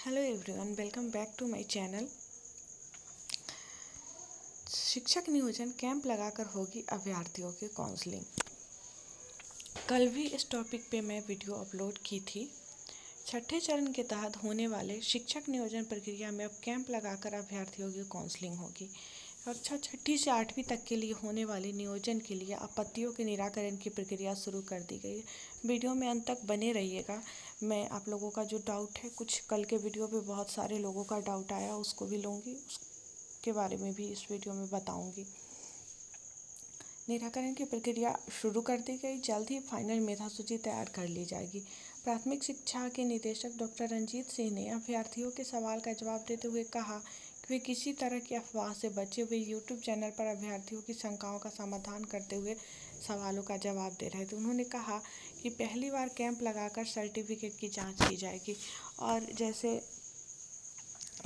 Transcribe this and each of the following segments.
Hello everyone welcome back to my channel शिक्षक नियोजन camp लगाकर होगी अभ्यर्थियों की काउंसलिंग कल भी इस टॉपिक पे मैं वीडियो अपलोड की थी. छठे चरण के तहत होने वाले शिक्षक नियोजन प्रक्रिया में अब कैंप लगाकर अभ्यर्थियों की काउंसलिंग होगी. कक्षा छठी से आठवीं तक के लिए होने वाले नियोजन के लिए आपत्तियों के निराकरण की प्रक्रिया शुरू कर दी गई. वीडियो में अंत तक बने रहिएगा. मैं आप लोगों का जो डाउट है, कुछ कल के वीडियो पे बहुत सारे लोगों का डाउट आया, उसको भी लूँगी, उसके बारे में भी इस वीडियो में बताऊँगी। निराकरण की प्रक्रिया शुरू कर दी गई। जल्द ही फाइनल मेधा सूची तैयार कर ली जाएगी। प्राथमिक शिक्षा के निदेशक डॉक्टर रंजीत सिंह ने अभ्यर्थियों के सवाल का जवाब देते हुए कहा कि वे किसी तरह की अफवाह से बचे हुए यूट्यूब चैनल पर अभ्यर्थियों की शंकाओं का समाधान करते हुए सवालों का जवाब दे रहे थे। उन्होंने कहा कि पहली बार कैंप लगाकर सर्टिफिकेट की जाँच की जाएगी। और जैसे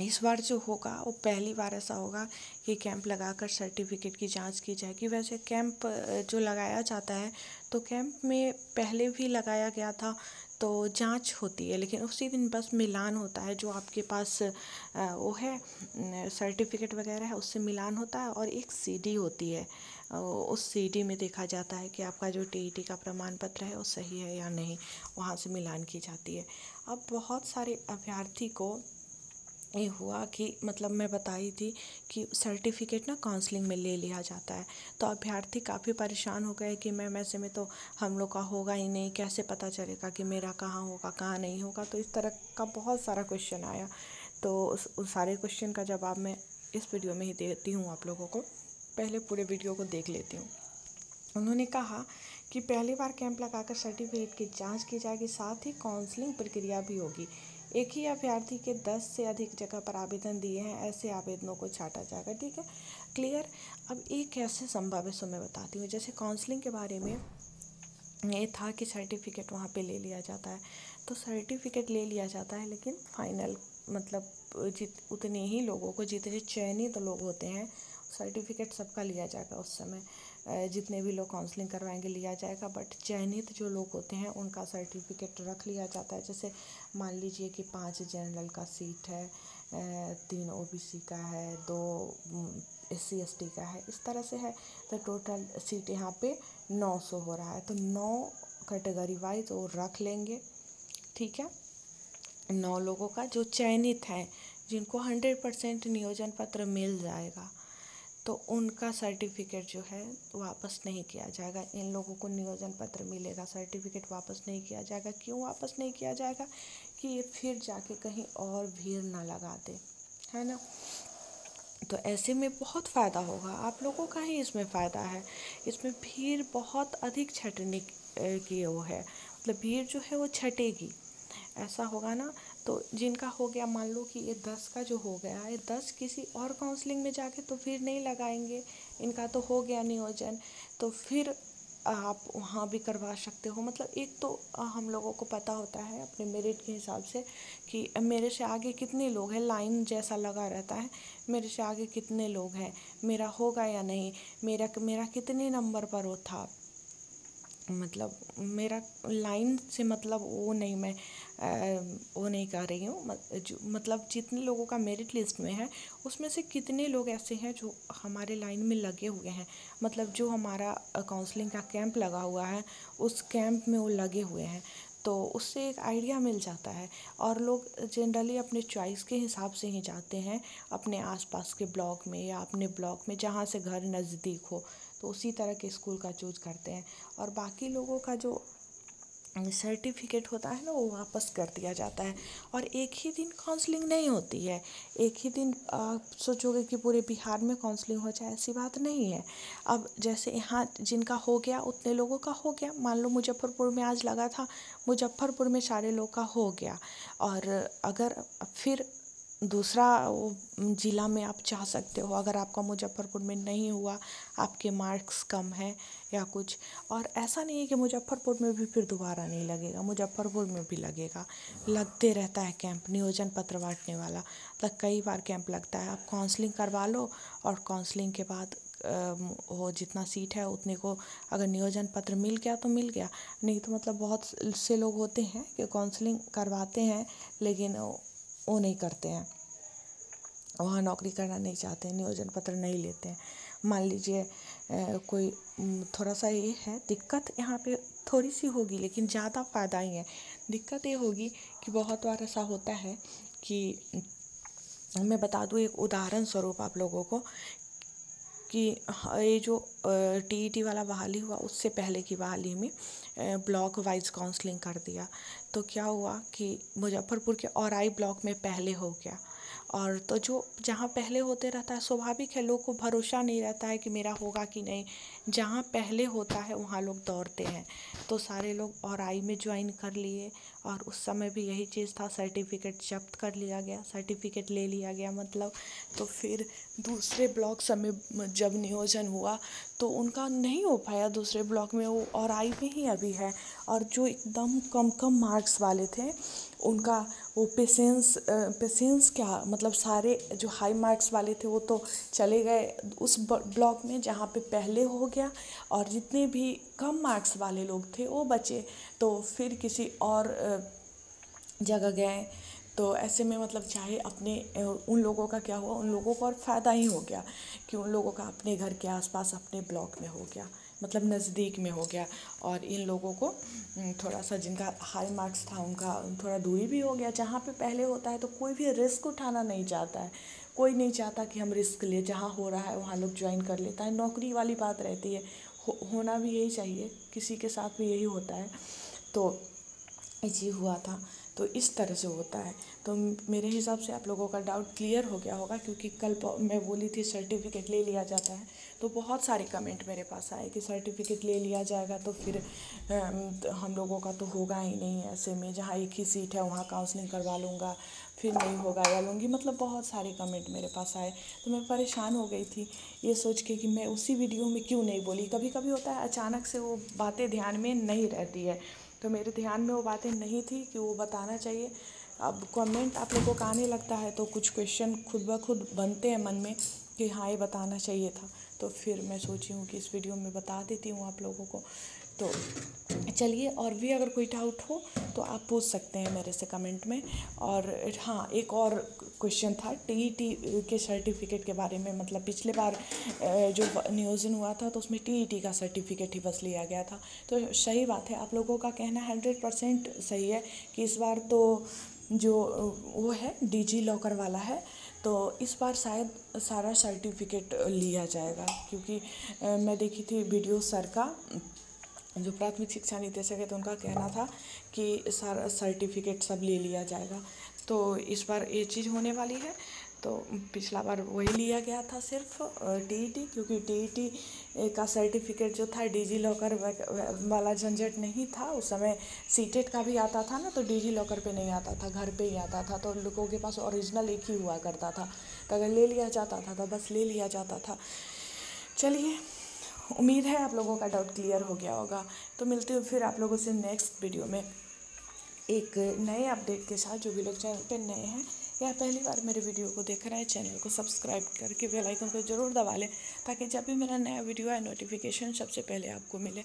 इस बार जो होगा, वो पहली बार ऐसा होगा कि कैंप लगाकर सर्टिफिकेट की जाँच की जाएगी। वैसे कैंप जो लगाया जाता है तो कैंप में पहले भी लगाया गया था तो जाँच होती है, लेकिन उसी दिन बस मिलान होता है जो आपके पास वो है सर्टिफिकेट वगैरह है, उससे मिलान होता है और एक सीडी होती है। उस सीडी में देखा जाता है कि आपका जो टी का प्रमाण पत्र है, वो सही है या नहीं, वहाँ से मिलान की जाती है। अब बहुत सारे अभ्यर्थी को ये हुआ कि मतलब मैं बताई थी कि सर्टिफिकेट ना काउंसलिंग में ले लिया जाता है। तो अभ्यर्थी काफ़ी परेशान हो गए कि मैम ऐसे में तो हम लोग का होगा ही नहीं कैसे पता चलेगा कि मेरा कहाँ होगा कहाँ नहीं होगा? तो इस तरह का बहुत सारा क्वेश्चन आया। तो उस, उस सारे क्वेश्चन का जवाब मैं इस वीडियो में ही देती हूँ आप लोगों को। पहले पूरे वीडियो को देख लेती हूँ। उन्होंने कहा कि पहली बार कैंप लगाकर सर्टिफिकेट की जाँच की जाएगी साथ ही काउंसलिंग प्रक्रिया भी होगी। एक ही अभ्यर्थी के दस से अधिक जगह पर आवेदन दिए हैं, ऐसे आवेदनों को छाटा जाएगा, ठीक है? क्लियर अब एक कैसे संभव है सो मैं बताती हूँ। जैसे काउंसलिंग के बारे में ये था कि सर्टिफिकेट वहाँ पे ले लिया जाता है। तो सर्टिफिकेट ले लिया जाता है, लेकिन फाइनल मतलब जित, उतने ही लोगों को, जितने चयनित लोग होते हैं सर्टिफिकेट सबका लिया जाएगा उस समय। जितने भी लोग काउंसलिंग करवाएँगे लिया जाएगा बट चयनित जो लोग होते हैं, उनका सर्टिफिकेट रख लिया जाता है। जैसे मान लीजिए कि पाँच जनरल का सीट है तीन ओबीसी का है, दो एस सी एस टी का है, इस तरह से है। तो टोटल सीट यहाँ पे नौ सौ हो रहा है। तो नौ कैटेगरी वाइज वो रख लेंगे, ठीक है? नौ लोगों का जो चयनित हैं, जिनको हंड्रेड परसेंट नियोजन पत्र मिल जाएगा। तो उनका सर्टिफिकेट जो है वापस नहीं किया जाएगा। इन लोगों को नियोजन पत्र मिलेगा। सर्टिफिकेट वापस नहीं किया जाएगा। क्यों वापस नहीं किया जाएगा? कि ये फिर जाके कहीं और भीड़ ना लगा दे, है ना? तो ऐसे में बहुत फ़ायदा होगा। आप लोगों का ही इसमें फ़ायदा है। इसमें भीड़ बहुत अधिक छटने की वो है। मतलब भीड़ जो है वो छटेगी। ऐसा होगा ना तो जिनका हो गया, मान लो कि ये दस का जो हो गया है, दस किसी और काउंसलिंग में जाके तो फिर नहीं लगाएँगे। इनका तो हो गया नियोजन तो फिर आप वहाँ भी करवा सकते हो। मतलब एक तो हम लोगों को पता होता है अपने मेरिट के हिसाब से कि मेरे से आगे कितने लोग हैं लाइन जैसा लगा रहता है, मेरे से आगे कितने लोग हैं, मेरा होगा या नहीं, मेरा मेरा कितने नंबर पर वो था। मतलब मेरा लाइन से मतलब वो नहीं, मैं वो नहीं कर रही हूँ। मतलब जितने लोगों का मेरिट लिस्ट में है, उसमें से कितने लोग ऐसे हैं जो हमारे लाइन में लगे हुए हैं? मतलब जो हमारा काउंसलिंग का कैंप लगा हुआ है, उस कैंप में वो लगे हुए हैं। तो उससे एक आइडिया मिल जाता है। और लोग जनरली अपने चॉइस के हिसाब से ही जाते हैं, अपने आसपास के ब्लॉक में या अपने ब्लॉक में, जहाँ से घर नज़दीक हो। तो उसी तरह के स्कूल का चूज़ करते हैं। और बाकी लोगों का जो सर्टिफिकेट होता है ना, वो वापस कर दिया जाता है। और एक ही दिन काउंसलिंग नहीं होती है। एक ही दिन आप सोचोगे कि पूरे बिहार में काउंसलिंग हो जाए, ऐसी बात नहीं है। अब जैसे यहाँ जिनका हो गया, उतने लोगों का हो गया। मान लो मुजफ्फरपुर में आज लगा था, मुजफ्फरपुर में सारे लोग का हो गया। और अगर फिर दूसरा ज़िला में आप चाह सकते हो। अगर आपका मुजफ्फरपुर में नहीं हुआ, आपके मार्क्स कम हैं या कुछ। और ऐसा नहीं है कि मुजफ्फरपुर में भी फिर दोबारा नहीं लगेगा, मुजफ्फरपुर में भी लगेगा। लगते रहता है कैंप, नियोजन पत्र बांटने वाला। मतलब कई बार कैंप लगता है। आप काउंसलिंग करवा लो और काउंसलिंग के बाद वो जितना सीट है उतने को अगर नियोजन पत्र मिल गया तो मिल गया। नहीं तो मतलब बहुत से लोग होते हैं कि काउंसलिंग करवाते हैं लेकिन वो नहीं करते हैं। वहाँ नौकरी करना नहीं चाहते हैं नियोजन पत्र नहीं लेते हैं। मान लीजिए कोई थोड़ा सा ये है, दिक्कत यहाँ पे थोड़ी सी होगी, लेकिन ज़्यादा फ़ायदा ही है। दिक्कत ये होगी कि बहुत बार ऐसा होता है कि, मैं बता दूँ एक उदाहरण स्वरूप आप लोगों को, कि ये जो टी वाला बहाली हुआ, उससे पहले की बहाली में ब्लॉक वाइज काउंसलिंग कर दिया। तो क्या हुआ कि मुजफ्फरपुर के और ब्लॉक में पहले हो गया। और तो जो जहाँ पहले होते रहता है, स्वाभाविक है, लोग को भरोसा नहीं रहता है कि मेरा होगा कि नहीं। जहाँ पहले होता है, वहाँ लोग दौड़ते हैं। तो सारे लोग और आई में ज्वाइन कर लिए और उस समय भी यही चीज़ था सर्टिफिकेट जब्त कर लिया गया सर्टिफिकेट ले लिया गया मतलब। तो फिर दूसरे ब्लॉक समय जब नियोजन हुआ तो उनका नहीं हो पाया दूसरे ब्लॉक में, वो और आई में ही अभी है। और जो एकदम कम कम मार्क्स वाले थे उनका वो पेशेंस पेशेंस क्या मतलब सारे जो हाई मार्क्स वाले थे वो तो चले गए उस ब्लॉक में जहाँ पे पहले हो गया और जितने भी कम मार्क्स वाले लोग थे वो बचे। तो फिर किसी और जगह गए। तो ऐसे में मतलब चाहे अपने उन लोगों का क्या हुआ, उन लोगों को और फ़ायदा ही हो गया कि उन लोगों का अपने घर के आसपास, अपने ब्लॉक में हो गया। मतलब नज़दीक में हो गया और इन लोगों को थोड़ा सा जिनका हाई मार्क्स था उनका थोड़ा दूरी भी हो गया। जहाँ पे पहले होता है तो कोई भी रिस्क उठाना नहीं चाहता है। कोई नहीं चाहता कि हम रिस्क ले। जहाँ हो रहा है वहाँ लोग ज्वाइन कर लेता है। नौकरी वाली बात रहती है। हो, होना भी यही चाहिए। किसी के साथ भी यही होता है। तो ये हुआ था। तो इस तरह से होता है। तो मेरे हिसाब से आप लोगों का डाउट क्लियर हो गया होगा क्योंकि कल मैं बोली थी सर्टिफिकेट ले लिया जाता है। तो बहुत सारे कमेंट मेरे पास आए कि सर्टिफिकेट ले लिया जाएगा तो फिर हम लोगों का तो होगा ही नहीं ऐसे में, जहाँ एक ही सीट है वहाँ काउंसलिंग करवा लूँगा, फिर नहीं होगा या लूँगी मतलब बहुत सारे कमेंट मेरे पास आए। तो मैं परेशान हो गई थी ये सोच के कि मैं उसी वीडियो में क्यों नहीं बोली? कभी कभी होता है अचानक से वो बातें ध्यान में नहीं रहती है। तो मेरे ध्यान में वो बातें नहीं थी कि वो बताना चाहिए। अब कमेंट आप लोगों को आने लगता है तो कुछ क्वेश्चन खुद ब खुद बनते हैं मन में। कि हाँ ये बताना चाहिए था। तो फिर मैं सोची हूँ कि इस वीडियो में बता देती हूँ आप लोगों को। तो चलिए, और भी अगर कोई डाउट हो तो आप पूछ सकते हैं मेरे से कमेंट में। और हाँ एक और क्वेश्चन था टीईटी के सर्टिफिकेट के बारे में। मतलब पिछले बार जो नियोजन हुआ था तो उसमें टीईटी का सर्टिफिकेट ही बस लिया गया था। तो सही बात है, आप लोगों का कहना हंड्रेड परसेंट सही है कि इस बार तो जो, वो है डिजी लॉकर वाला है। तो इस बार शायद सारा सर्टिफिकेट लिया जाएगा। क्योंकि मैं देखी थी वीडियो सर का, जो प्राथमिक शिक्षा निदेशक है तो उनका कहना था कि सारा सर्टिफिकेट सब ले लिया जाएगा। तो इस बार ये चीज़ होने वाली है। तो पिछला बार वही लिया गया था सिर्फ़ टी क्योंकि टीईटी का सर्टिफिकेट जो था डिजी लॉकर वाला झंझट नहीं था। उस समय सीटेट का भी आता था ना तो डिजी लॉकर पे नहीं आता था, घर पे ही आता था। तो लोगों के पास ओरिजिनल एक ही हुआ करता था। तो अगर ले लिया जाता था तो बस ले लिया जाता था। चलिए, उम्मीद है आप लोगों का डाउट क्लियर हो गया होगा। तो मिलते हो फिर आप लोगों से नेक्स्ट वीडियो में। एक नए अपडेट के साथ, जो भी लोग चैनल पर नए हैं या पहली बार मेरे वीडियो को देख रहा है, चैनल को सब्सक्राइब करके बेल आइकन को ज़रूर दबा लें, ताकि जब भी मेरा नया वीडियो आए नोटिफिकेशन सबसे पहले आपको मिले।